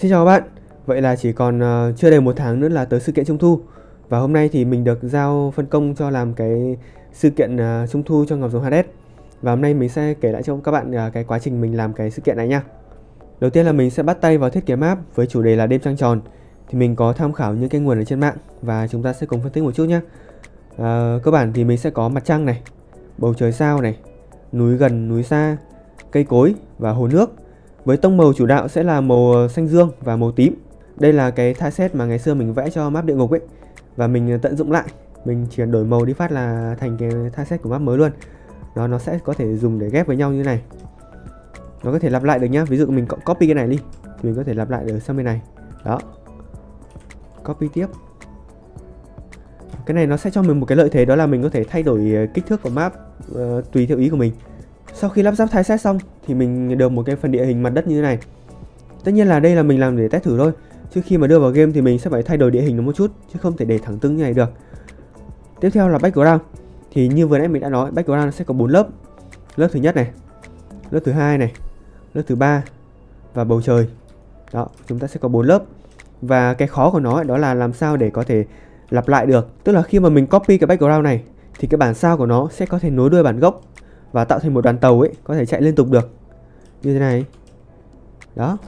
Xin chào các bạn, vậy là chỉ còn uh, chưa đầy một tháng nữa là tới sự kiện Trung Thu. Và hôm nay thì mình được giao phân công cho làm cái sự kiện uh, Trung Thu cho Ngọc Giống Hades. Và hôm nay mình sẽ kể lại cho các bạn uh, cái quá trình mình làm cái sự kiện này nha. Đầu tiên là mình sẽ bắt tay vào thiết kế map với chủ đề là đêm trăng tròn. Thì mình có tham khảo những cái nguồn ở trên mạng và chúng ta sẽ cùng phân tích một chút nhé uh, Cơ bản thì mình sẽ có mặt trăng này, bầu trời sao này, núi gần, núi xa, cây cối và hồ nước với tông màu chủ đạo sẽ là màu ờ, xanh dương và màu tím. Đây là cái set mà ngày xưa mình vẽ cho map địa ngục ấy và mình ờ, tận dụng lại. Mình chuyển đổi màu đi phát là thành cái set của map mới luôn. Đó nó sẽ có thể dùng để ghép với nhau như này. Nó có thể lặp lại được nhá. Ví dụ mình copy cái này đi, mình có thể lặp lại được sang bên này. Đó. Copy tiếp. Cái này nó sẽ cho mình một cái lợi thế đó là mình có thể thay đổi ờ, kích thước của map uh, tùy theo ý của mình. Sau khi lắp ráp thai set xong thì mình được một cái phần địa hình mặt đất như thế này. Tất nhiên là đây là mình làm để test thử thôi. Trước khi mà đưa vào game thì mình sẽ phải thay đổi địa hình nó một chút chứ không thể để thẳng tưng như này được. Tiếp theo là background. Thì như vừa nãy mình đã nói, background sẽ có 4 lớp. Lớp thứ nhất này, lớp thứ hai này, lớp thứ ba và bầu trời. Đó, chúng ta sẽ có 4 lớp. Và cái khó của nó đó là làm sao để có thể lặp lại được. Tức là khi mà mình copy cái background này thì cái bản sao của nó sẽ có thể nối đuôi bản gốc và tạo thành một đoàn tàu ấy có thể chạy liên tục được như thế này. Đó.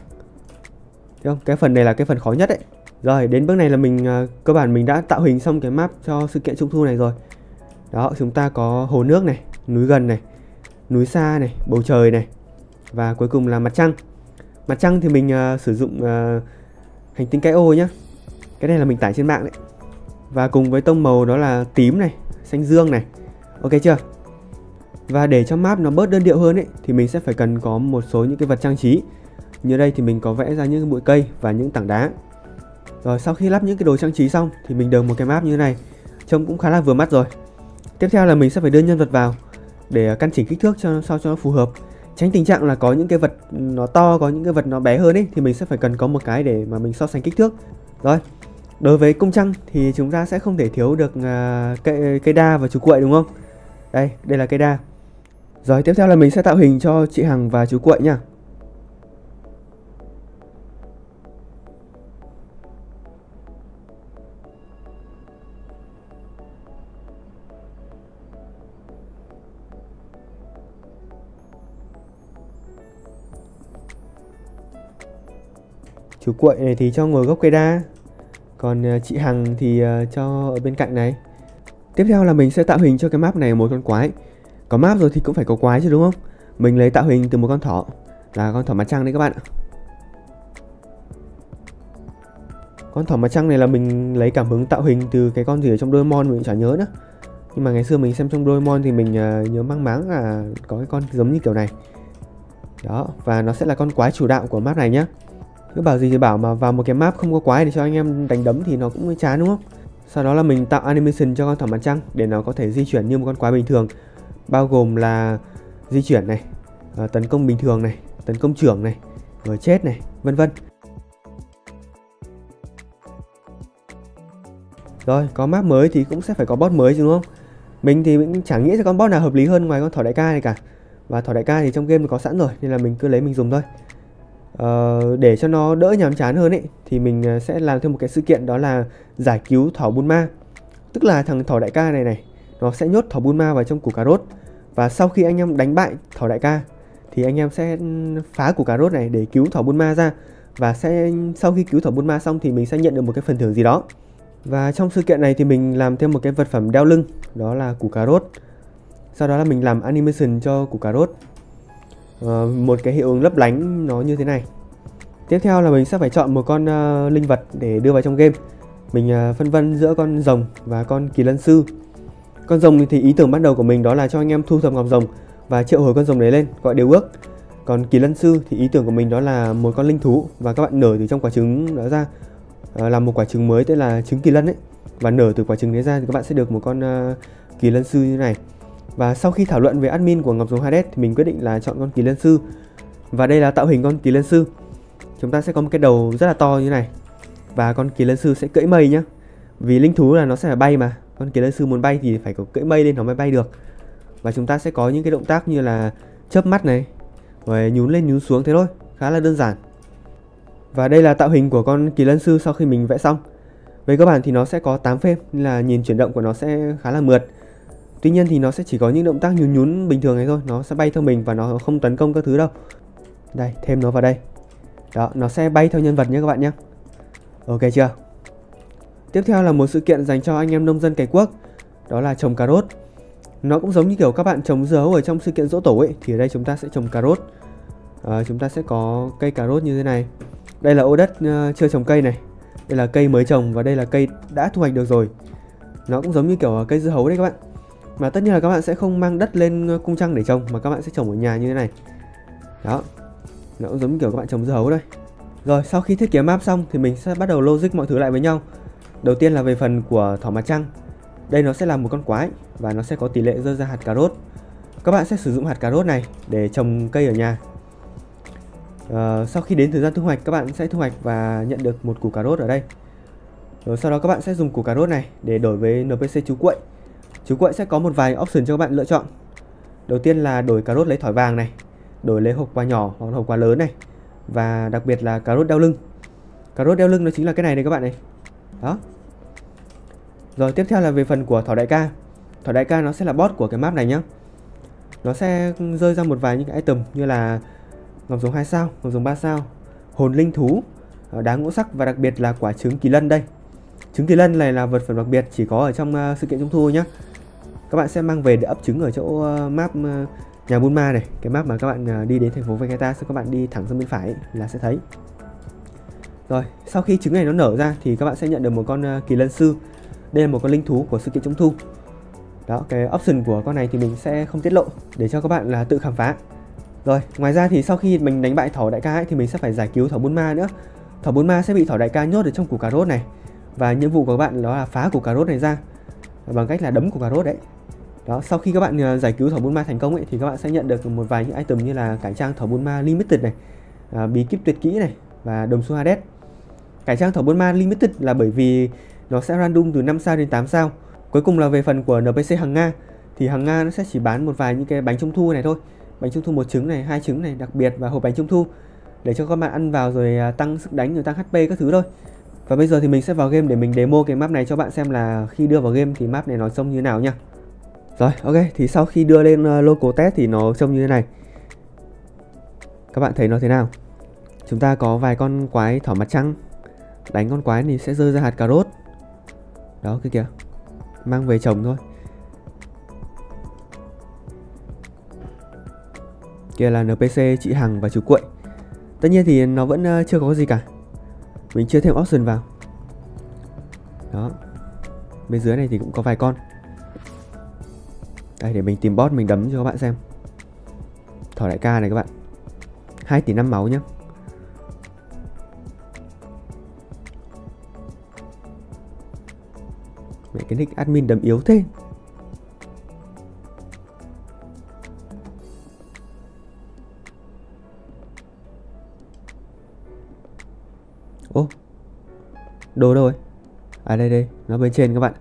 Thấy không? cái phần này là cái phần khó nhất đấy. Rồi đến bước này là mình uh, cơ bản mình đã tạo hình xong cái map cho sự kiện trung thu này rồi. Đó chúng ta có hồ nước này núi gần này núi xa này bầu trời này và cuối cùng là mặt trăng. Mặt trăng thì mình uh, sử dụng uh, hành tinh cái ô nhá. Cái này là mình tải trên mạng đấy. Và cùng với tông màu đó là tím này xanh dương này. Ok chưa? Và để cho map nó bớt đơn điệu hơn ấy thì mình sẽ phải cần có một số những cái vật trang trí. Như đây thì mình có vẽ ra những bụi cây và những tảng đá. Rồi sau khi lắp những cái đồ trang trí xong thì mình được một cái map như thế này. Trông cũng khá là vừa mắt rồi. Tiếp theo là mình sẽ phải đưa nhân vật vào để à, căn chỉnh kích thước cho sao cho nó phù hợp. Tránh tình trạng là có những cái vật nó to, có những cái vật nó bé hơn ấy thì mình sẽ phải cần có một cái để mà mình so sánh kích thước. Rồi. Đối với cung trăng thì chúng ta sẽ không thể thiếu được uh, cây cây đa và chú cuội đúng không? Đây, đây là cây đa. Rồi tiếp theo là mình sẽ tạo hình cho chị Hằng và chú Quậy nha. Chú Quậy này thì cho ngồi gốc cây đa Còn ờ, chị Hằng thì ờ, cho ở bên cạnh này Tiếp theo là mình sẽ tạo hình cho cái map này một con quái. Có map rồi thì cũng phải có quái chứ đúng không? Mình lấy tạo hình từ một con thỏ. Là con thỏ mặt trăng đấy các bạn ạ. Con thỏ mặt trăng này là mình lấy cảm hứng tạo hình từ cái con gì ở trong Doraemon mình chả nhớ nữa. Nhưng mà ngày xưa mình xem trong Doraemon thì mình à, nhớ mang máng là có cái con giống như kiểu này. Đó, và nó sẽ là con quái chủ đạo của map này nhá. Cứ bảo gì thì bảo mà vào một cái map không có quái để cho anh em đánh đấm thì nó cũng chán đúng không? Sau đó là mình tạo animation cho con thỏ mặt trăng để nó có thể di chuyển như một con quái bình thường, bao gồm là di chuyển này ờ, tấn công bình thường này, tấn công trưởng này, rồi chết này, vân vân. Rồi, có map mới thì cũng sẽ phải có boss mới chứ, đúng không? Mình thì cũng chẳng nghĩ ra con boss nào hợp lý hơn ngoài con thỏ đại ca này cả. Và thỏ đại ca thì trong game có sẵn rồi, nên là mình cứ lấy mình dùng thôi uh, để cho nó đỡ nhàm chán hơn ấy thì mình ờ, sẽ làm thêm một cái sự kiện đó là giải cứu thỏ Bulma tức là thằng thỏ đại ca này này nó sẽ nhốt thỏ Bulma vào trong củ cà rốt. Và sau khi anh em đánh bại thỏ đại ca thì anh em sẽ phá củ cà rốt này để cứu thỏ Bulma ra. Và sẽ sau khi cứu thỏ Bulma xong thì mình sẽ nhận được một cái phần thưởng gì đó. Và trong sự kiện này thì mình làm thêm một cái vật phẩm đeo lưng đó là củ cà rốt. Sau đó là mình làm animation cho củ cà rốt. Ờ, một cái hiệu ứng lấp lánh nó như thế này. Tiếp theo là mình sẽ phải chọn một con uh, linh vật để đưa vào trong game. Mình uh, phân vân giữa con rồng và con kỳ lân sư. Con rồng thì ý tưởng ban đầu của mình đó là cho anh em thu thập ngọc rồng và triệu hồi con rồng đấy lên gọi điều ước. Còn kỳ lân sư thì ý tưởng của mình đó là một con linh thú và các bạn nở từ trong quả trứng đó ra. Uh, làm một quả trứng mới tên là trứng kỳ lân ấy. Và nở từ quả trứng đấy ra thì các bạn sẽ được một con uh, kỳ lân sư như này. Và sau khi thảo luận về admin của Ngọc Rồng Hades thì mình quyết định là chọn con kỳ lân sư. Và đây là tạo hình con kỳ lân sư. Chúng ta sẽ có một cái đầu rất là to như này. Và con kỳ lân sư sẽ cưỡi mây nhá. Vì linh thú là nó sẽ phải bay mà con kỳ lân sư muốn bay thì phải có cưỡi mây lên nó mới bay được và chúng ta sẽ có những cái động tác như là chớp mắt này rồi nhún lên nhún xuống thế thôi khá là đơn giản Và đây là tạo hình của con kỳ lân sư sau khi mình vẽ xong. Về cơ bản thì nó sẽ có 8 frame nên là nhìn chuyển động của nó sẽ khá là mượt. Tuy nhiên thì nó sẽ chỉ có những động tác nhún nhún bình thường này thôi, nó sẽ bay theo mình và nó không tấn công các thứ đâu. Đây, thêm nó vào đây. Đó, nó sẽ bay theo nhân vật nhé các bạn nhé. Ok chưa? Tiếp theo là một sự kiện dành cho anh em nông dân cày quốc, đó là trồng cà rốt. Nó cũng giống như kiểu các bạn trồng dưa hấu ở trong sự kiện dỗ tổ ấy, thì ở đây chúng ta sẽ trồng cà rốt. À, chúng ta sẽ có cây cà rốt như thế này. Đây là ô đất uh, chưa trồng cây này. Đây là cây mới trồng và đây là cây đã thu hoạch được rồi. Nó cũng giống như kiểu cây dưa hấu đấy các bạn. Mà tất nhiên là các bạn sẽ không mang đất lên ờ, cung trăng để trồng mà các bạn sẽ trồng ở nhà như thế này. Đó. Nó cũng giống kiểu các bạn trồng dưa hấu đây. Rồi, sau khi thiết kế map xong thì mình sẽ bắt đầu logic mọi thứ lại với nhau. Đầu tiên là về phần của thỏ mặt trăng. Đây nó sẽ là một con quái và nó sẽ có tỷ lệ rơi ra hạt cà rốt. Các bạn sẽ sử dụng hạt cà rốt này để trồng cây ở nhà. À, sau khi đến thời gian thu hoạch các bạn sẽ thu hoạch và nhận được một củ cà rốt ở đây. Rồi sau đó các bạn sẽ dùng củ cà rốt này để đổi với NPC chú quậy. Chú quậy sẽ có một vài option cho các bạn lựa chọn. Đầu tiên là đổi cà rốt lấy thỏi vàng này, đổi lấy hộp quà nhỏ hoặc hộp quà lớn này và đặc biệt là cà rốt đeo lưng. Cà rốt đeo lưng nó chính là cái này này các bạn này. Đó. Rồi tiếp theo là về phần của thỏ đại ca. Thỏ đại ca nó sẽ là boss của cái map này nhá. Nó sẽ rơi ra một vài những cái item như là ngọc giống 2 sao, ngọc giống 3 sao, hồn linh thú, ờ, đá ngũ sắc và đặc biệt là quả trứng kỳ lân đây. Trứng kỳ lân này là vật phẩm đặc biệt chỉ có ở trong uh, sự kiện trung thu nhé. Các bạn sẽ mang về để ấp trứng ở chỗ uh, map uh, nhà Bulma này, cái map mà các bạn uh, đi đến thành phố Vegeta sau các bạn đi thẳng sang bên phải ấy, là sẽ thấy. Rồi, sau khi trứng này nó nở ra thì các bạn sẽ nhận được một con uh, kỳ lân sư. Đây là một con linh thú của sự kiện trung thu. Đó, cái option của con này thì mình sẽ không tiết lộ để cho các bạn là tự khám phá. Rồi, ngoài ra thì sau khi mình đánh bại thỏ đại ca ấy, thì mình sẽ phải giải cứu thỏ buôn ma nữa. Thỏ buôn ma sẽ bị thỏ đại ca nhốt ở trong củ cà rốt này. Và nhiệm vụ của các bạn đó là phá củ cà rốt này ra bằng cách là đấm củ cà rốt đấy. Đó, sau khi các bạn ờ, giải cứu thỏ buôn ma thành công ấy thì các bạn sẽ nhận được một vài những item như là cải trang thỏ buôn ma limited này, à, bí kíp tuyệt kỹ này và đồng xu Hades. Cải trang thỏ buôn ma limited là bởi vì nó sẽ random từ 5 sao đến 8 sao. Cuối cùng là về phần của NPC hàng Nga thì hàng Nga nó sẽ chỉ bán một vài những cái bánh trung thu này thôi bánh trung thu một trứng này hai trứng này đặc biệt và hộp bánh trung thu để cho các bạn ăn vào rồi à, tăng sức đánh rồi tăng HP các thứ thôi và bây giờ thì mình sẽ vào game để mình demo cái map này cho bạn xem là khi đưa vào game thì map này nó trông như thế nào nha rồi, ok, thì sau khi đưa lên ờ, local test thì nó trông như thế này. Các bạn thấy nó thế nào? Chúng ta có vài con quái thỏ mặt trăng. Đánh con quái thì sẽ rơi ra hạt cà rốt. Đó kia. Kìa mang về trồng thôi. Kia là NPC chị Hằng và chú Quậy. Tất nhiên thì nó vẫn ờ, chưa có gì cả. Mình chưa thêm option vào. Đó. Bên dưới này thì cũng có vài con. Đây, để mình tìm bot mình đấm cho các bạn xem. Thỏ đại ca này các bạn. 2 tỷ 5 máu nhá. Mẹ cái nick admin đấm yếu thế. Đồ đâu ấy? À đây đây Nó bên trên các bạn.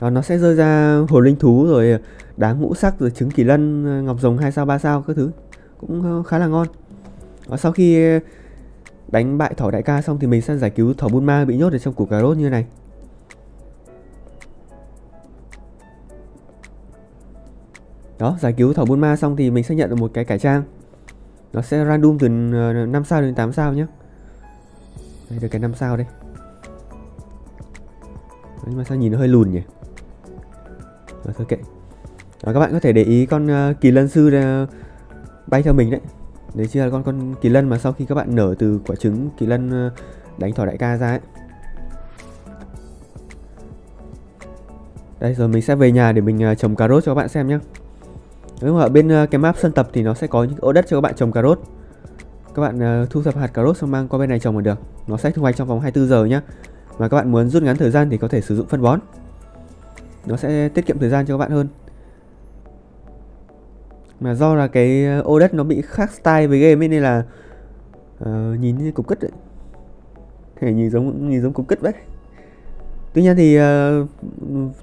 Đó, Nó sẽ rơi ra hồn linh thú rồi ờ, đá ngũ sắc rồi trứng kỳ lân ờ, ngọc rồng hai sao ba sao các thứ. Cũng ờ, khá là ngon. Đó, Sau khi đánh bại thỏ đại ca xong thì mình sẽ giải cứu thỏ bun ma bị nhốt ở trong củ cà rốt như này. Đó, giải cứu thỏ bun ma xong thì mình sẽ nhận được một cái cải trang. Nó sẽ random từ 5 sao đến 8 sao nhé đây được cái năm sao đây nhưng mà sao nhìn nó hơi lùn nhỉ? Rồi thôi kệ. Đó, các bạn có thể để ý con uh, kỳ lân sư uh, bay theo mình đấy. Đấy chưa là con con kỳ lân mà sau khi các bạn nở từ quả trứng kỳ lân uh, đánh thỏ đại ca ra ấy. Đây rồi mình sẽ về nhà để mình uh, trồng cà rốt cho các bạn xem nhé nếu mà ở bên uh, cái map sân tập thì nó sẽ có những ô đất cho các bạn trồng cà rốt. Các bạn uh, thu thập hạt cà rốt xong mang qua bên này trồng là được. Nó sẽ thu hoạch trong vòng 24 giờ nhé và các bạn muốn rút ngắn thời gian thì có thể sử dụng phân bón. Nó sẽ tiết kiệm thời gian cho các bạn hơn. Mà do là cái ờ, ô đất nó bị khác style với game ấy nên là uh, nhìn như cục cất ấy. thể nhìn giống nhìn giống cục cất đấy tuy nhiên thì uh,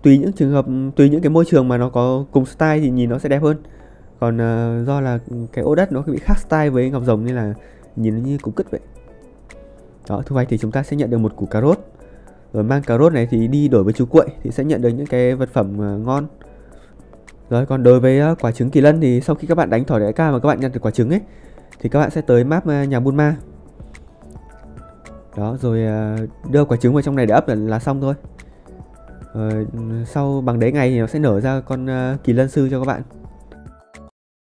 tùy những trường hợp tùy những cái môi trường mà nó có cùng style thì nhìn nó sẽ đẹp hơn. Còn uh, do là cái ô đất nó bị khác style với ngọc rồng nên là nhìn nó như cục cất vậy. Đó thu hoạch thì chúng ta sẽ nhận được một củ cà rốt rồi mang cà rốt này thì đi đổi với chú cuội thì sẽ nhận được những cái vật phẩm uh, ngon. Rồi còn đối với uh, quả trứng kỳ lân thì sau khi các bạn đánh thỏi đại ca mà các bạn nhận được quả trứng ấy thì các bạn sẽ tới map uh, nhà buôn ma đó rồi uh, đưa quả trứng vào trong này để ấp là, là xong thôi. Rồi, ừ, sau bằng đấy ngày thì nó sẽ nở ra con uh, kỳ lân sư cho các bạn.